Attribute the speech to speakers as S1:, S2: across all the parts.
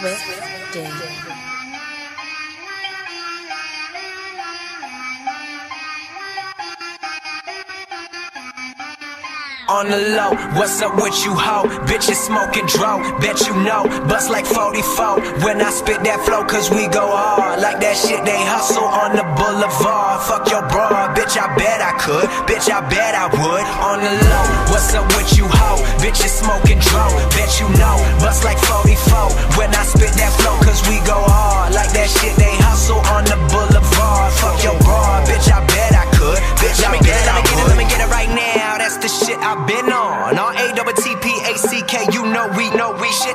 S1: Swift Day.
S2: On the low, what's up with you, ho? Bitches smoking dro, bet you know. Bust like 44 when I spit that flow, cause we go hard. Like that shit they hustle on the boulevard. Fuck your bra, bitch, I bet I could. Bitch, I bet I would. On the low, what's up with you, ho? Bitches smoking dro, bet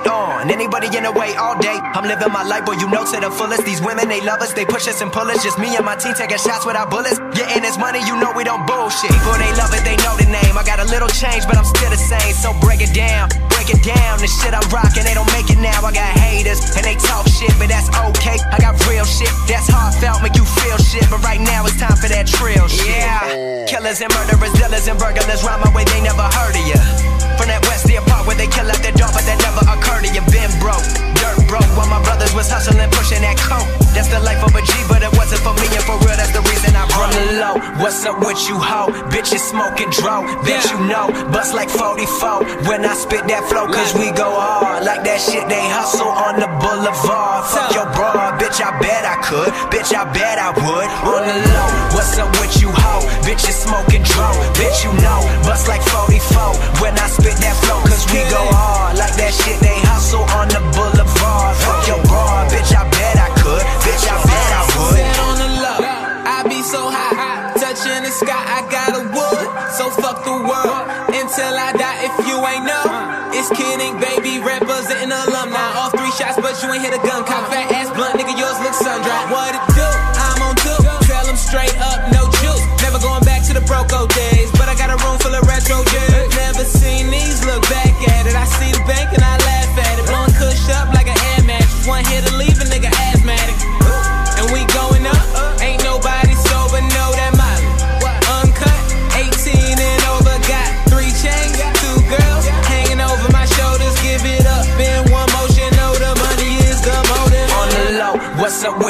S2: on. Anybody in the way all day, I'm living my life, boy, you know to the fullest. These women, they love us, they push us and pull us. Just me and my team taking shots without bullets. Getting this money, you know we don't bullshit. People, they love it, they know the name. I got a little change, but I'm still the same. So break it down, break it down. The shit I'm rocking, they don't make it now. I got haters, and they talk shit, but that's okay. I got real shit, that's heartfelt, make you feel shit. But right now it's time for that trill shit. Yeah, killers and murderers, dealers and burglars, rhyme my way, they never heard of ya. From that West the part where they kill at the door, but that never occurred to you. Been broke, dirt broke, while my brothers was hustling, pushing that coke. That's the life of a G, but it wasn't for me, and for real, that's the reason I the low, what's up with you, ho? Bitches smoking dro, bet you know. Bust like 44 when I spit that flow, cause we go hard. Like that shit they hustle on the boulevard. Fuck your bra, bitch, I bet I could. Bitch, I bet I would. On the low, what's up with you, ho? Bitches smoking dro, bet you know. Bust like
S3: die. If you ain't know, it's Kid Ink, baby, representing alumni. All three shots, but you ain't hit a gun. Cop fat ass blunt, nigga, yours look sun dry. What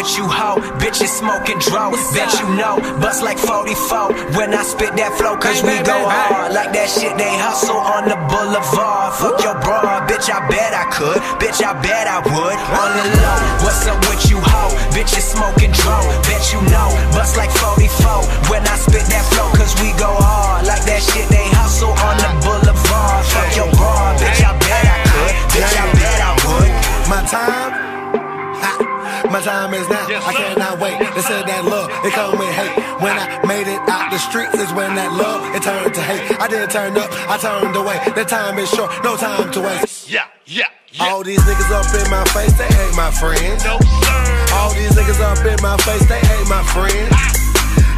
S2: With you, ho? Bitches smoking dro, bet you know. Bust like 44 when I spit that flow, cause we go hard. Like that shit they hustle on the boulevard. Fuck your bra, bitch, I bet I could. Bitch, I bet I would. On the low, what's up with you, ho? Bitches smoking dro, bet you know. Bust like 44 when
S4: my time is now. I cannot wait. They said that love, it come with hate. When I made it out the streets is when that love, it turned to hate. I didn't turn up, I turned away. That time is short, no time to waste.
S5: Yeah, yeah, yeah.
S4: All these niggas up in my face, they ain't my friends.
S5: No, sir.
S4: All these niggas up in my face, they ain't my friends.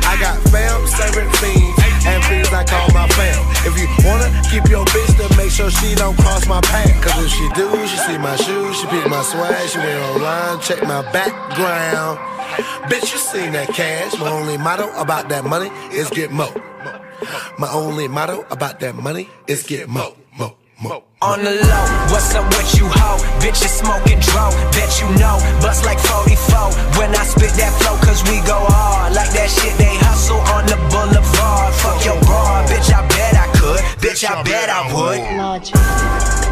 S4: I got fam, serving fiends, and fiends I call my fam. If you wanna keep your bitch, then make sure she don't cross my path. Cause if she do, she see my shoes, she pick my swag, she went online, check my background. Bitch, you seen that cash. My only motto about that money is get mo. My only motto about that money is get mo, mo, mo.
S2: On the low, what's up with you, ho? you smoking dro, bet you know. Bust like 44 when I spit that flow, cause we go hard. Like that shit they hustle on the boulevard. Fuck your bra, bitch, I bet I could. Bitch, I bet I would.
S1: Logic.